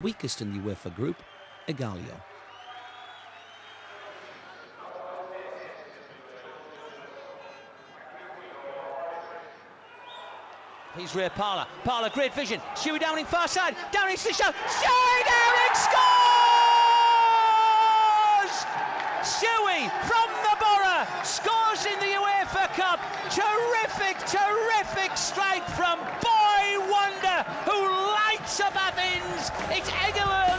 weakest in the UEFA group, Egaleo. He's Ray Parlour. Parlour, great vision. Stewie Downing, far side. Downing's the shot. Stewie Downing scores! Stewie from the Boro scores in the UEFA Cup. Terrific, terrific strike from Boy Wonder who lights up. It's Egaleo